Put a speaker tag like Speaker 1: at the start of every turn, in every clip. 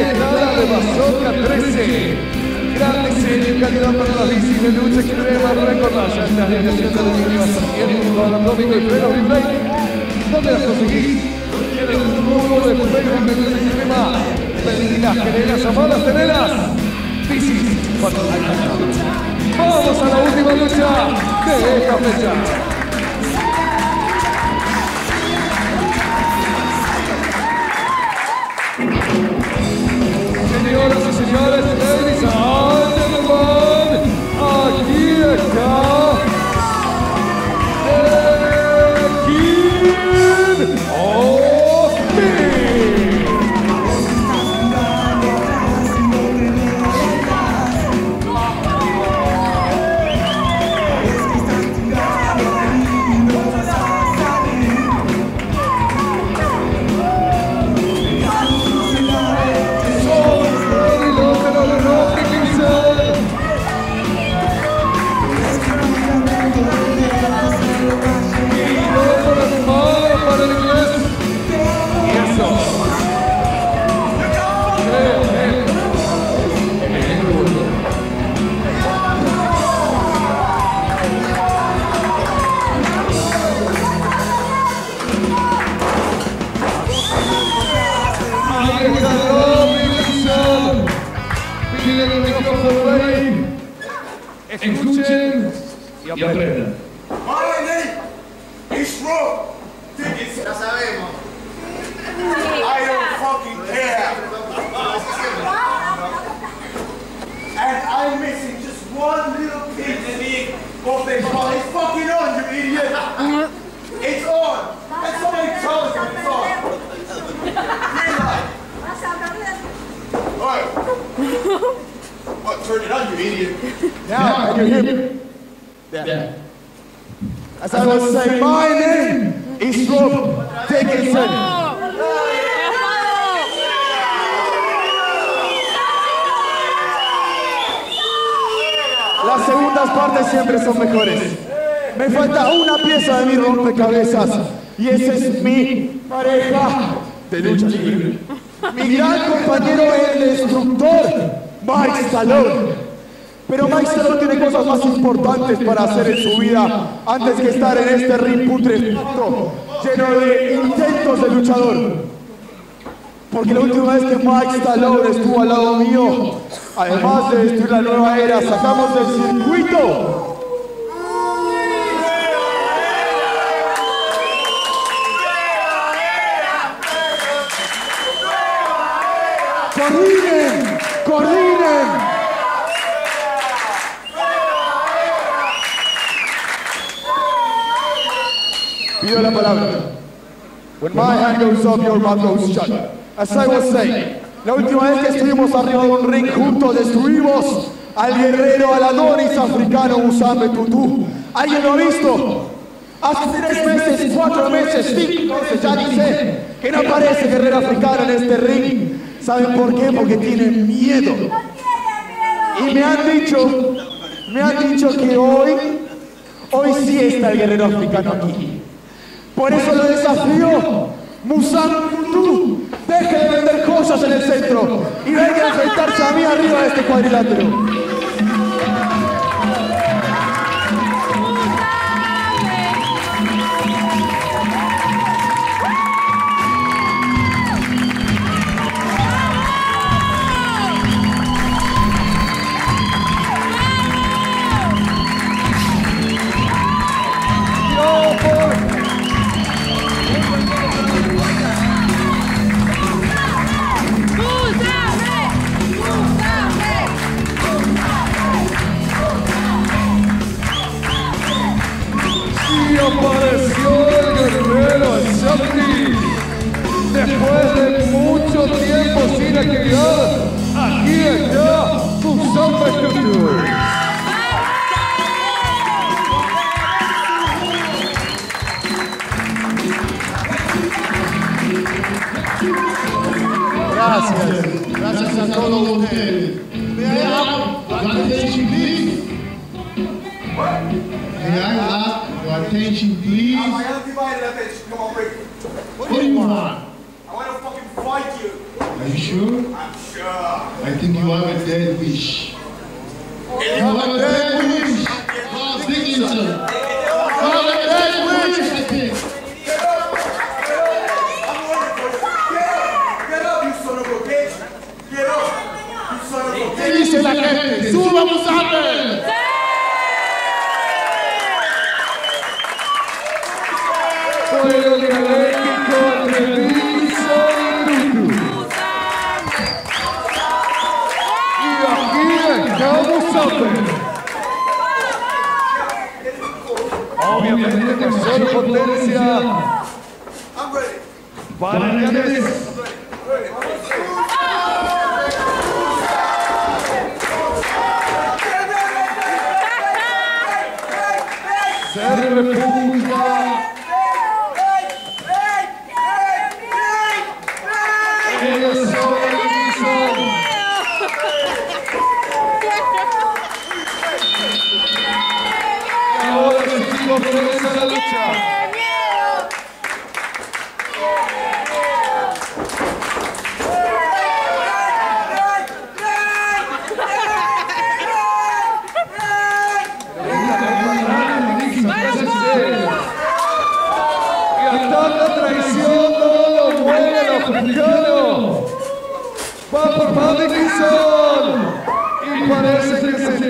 Speaker 1: La de Bazooka 13. Grande serie calidad para las bicis de lucha extrema. Recordá, ya estás haciendo de vídeos haciendo anatómico y freno replay. ¿Dónde las conseguís? En el muro de Facebook de lucha extrema. Pedilas, querelas, llamadas, tenelas. Bicis cuando hay Vamos a la última lucha de esta fecha.
Speaker 2: You idiot.
Speaker 3: Now, you me? Yeah. As I was saying, my name is Rob Dickinson. Las segundas partes siempre son mejores. Me falta una pieza de mi rompecabezas y esa es mi pareja de lucha libre. Mi gran compañero el destructor, Mike Stallone. Pero Mike Stallone tiene cosas más importantes para hacer en su vida antes que estar en este ring putrefacto lleno de intentos de luchador. Porque la última vez que Mike Stallone estuvo al lado mío, además de destruir la nueva era, sacamos del circuito ¡Coordinen! ¡Coordinen! Pido la palabra. When my hand goes up, your mouth goes shut. As I was saying, la última vez que estuvimos arriba de un ring juntos, destruimos al guerrero Aladonis africano Musambe Tutu. ¿Alguien lo ha visto? Hace tres meses, cuatro meses, cinco meses, ya sé, que no aparece guerrero africano en este ring. ¿Saben por qué? Porque tienen miedo. Y me han dicho, me han dicho que hoy, hoy sí está el guerrero africano aquí. Por eso lo desafío. Musan tú, deje de vender cosas en el centro y venga a enfrentarse a mí arriba de este cuadrilátero. Gracias,
Speaker 4: your attention, please? I attention.
Speaker 2: Come on, break.
Speaker 4: What do you want?
Speaker 2: I want to fucking fight you.
Speaker 4: Are you sure?
Speaker 2: I'm sure.
Speaker 4: I think you have a dead wish. You have a dead wish. Carl Dickinson.
Speaker 3: dice la gente,
Speaker 1: suba Musabe. O galera que tudo. E aqui é Calmo Sabe. Obviamente, professor potencial.
Speaker 2: I'm ready.
Speaker 1: Para, Para Se repunta el sol Wilson. Y ahora seguimos con esa lucha. Y hasta la traición no lo mueve el africano. Va por Paddington. Y parece que se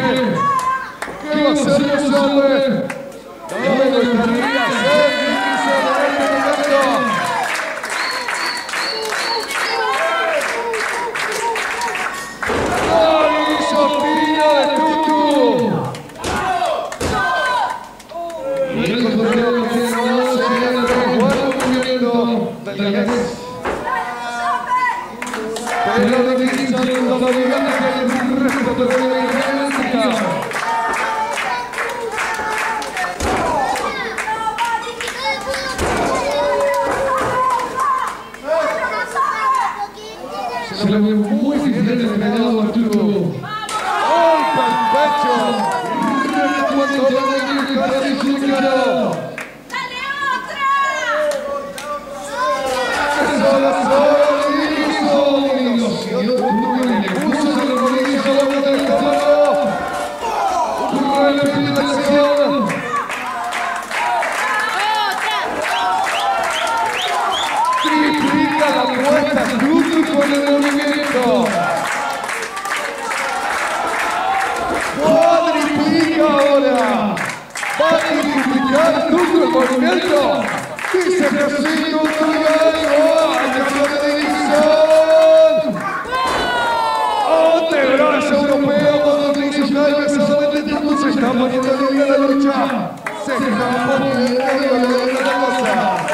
Speaker 1: repete. ¿Qué va a hacer González? No gustaría Con el ahora. Va a triplicar Tutu el movimiento. Dice que sí, Tutu y algo. Acaba de europeo Dickinson cae pesadamente. Tutu se está poniendo libre la lucha. Se está poniendo la cosa.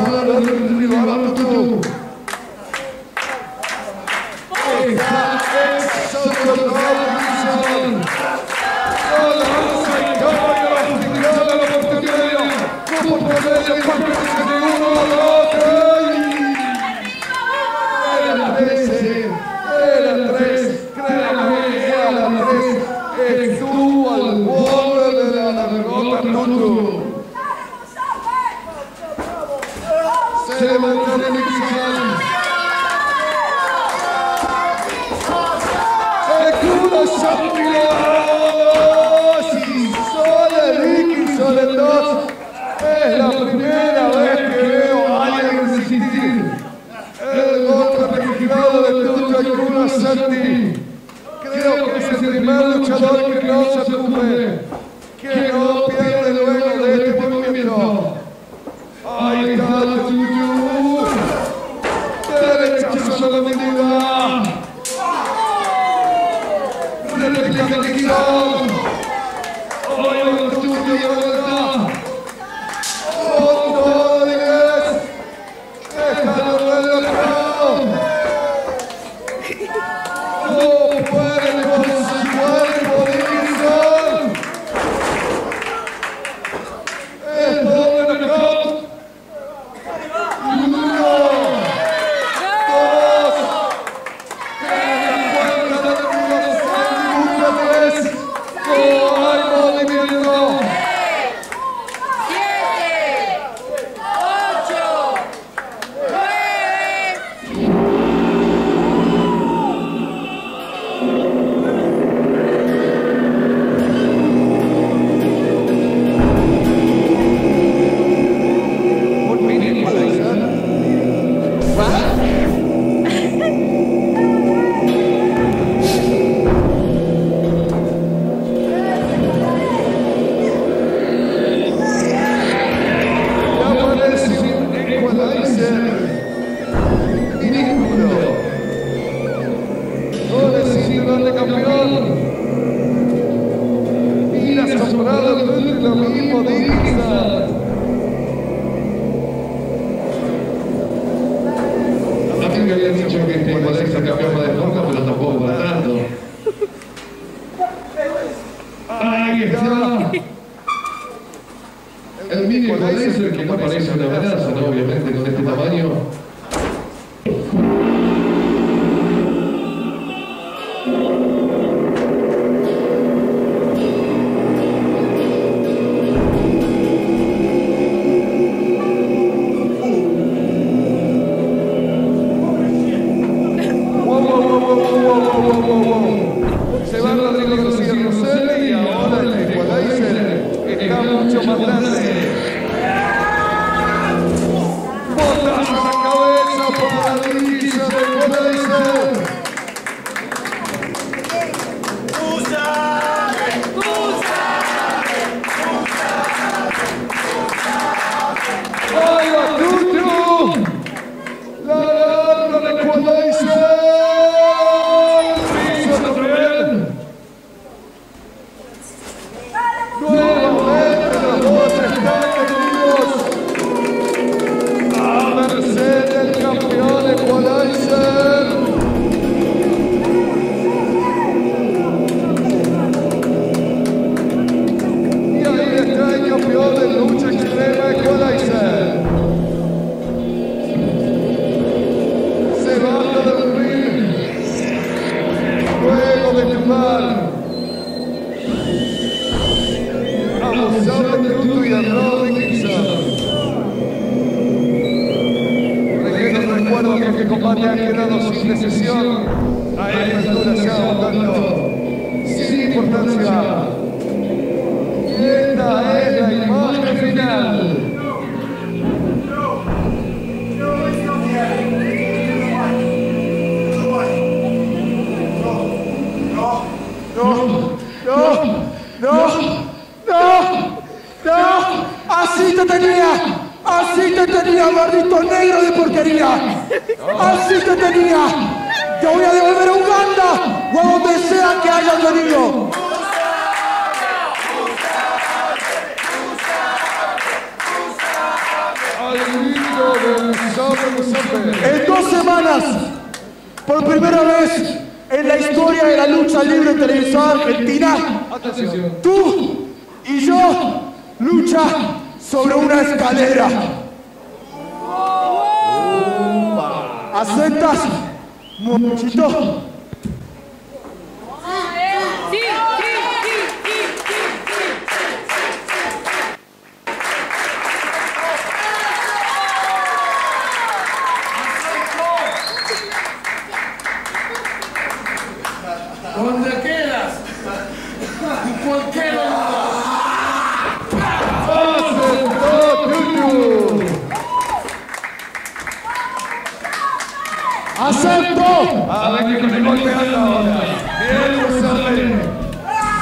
Speaker 1: Hallelujah. Solekis, Solekis, es la primera vez que veo a alguien resistir. El otro de es y tuyo Bruno Santi. Creo que es el primer luchador que no se cumple. Samuel Bruto y recuerdo que este combate ha quedado sin decisión. A esta abundando sin importancia. Y esta es la imagen final.
Speaker 3: Tenía. Así te tenía, gordito negro de porquería. Así te tenía. Te voy a devolver a Uganda o a donde sea que hayas venido. En dos semanas, por primera vez en la historia de la lucha libre televisada argentina, tú y yo lucha sobre una escalera. ¿Aceptas, muchachito?
Speaker 5: Sí, sí, sí, sí, sí.
Speaker 4: ¿Dónde quedas? ¿Por qué no?
Speaker 1: Aceptó Tutu.
Speaker 3: ¡Acepto!
Speaker 1: A ver que con el golpe anda ahora. Bien, González.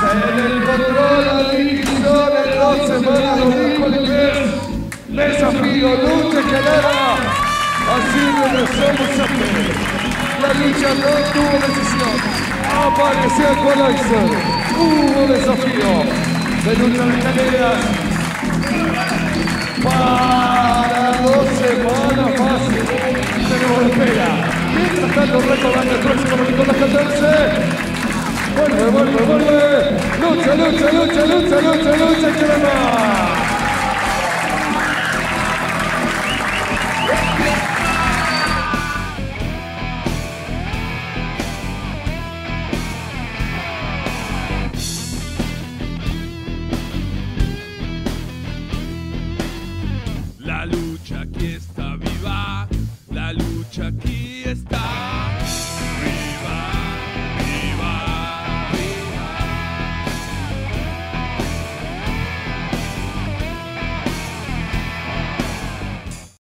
Speaker 1: Se le controla a Dickinson el. Desafío, lucha escalera. Así regresamos Zampe. La lucha no tuvo decisión. Apareció Equalizer. Hubo desafío. Se lucha de escaleras. Para dos semanas más tenemos espera. Mientras tanto, recordando el próximo domingo a las 14. Vuelve, vuelve, vuelve. Lucha, lucha, lucha, lucha, lucha, lucha,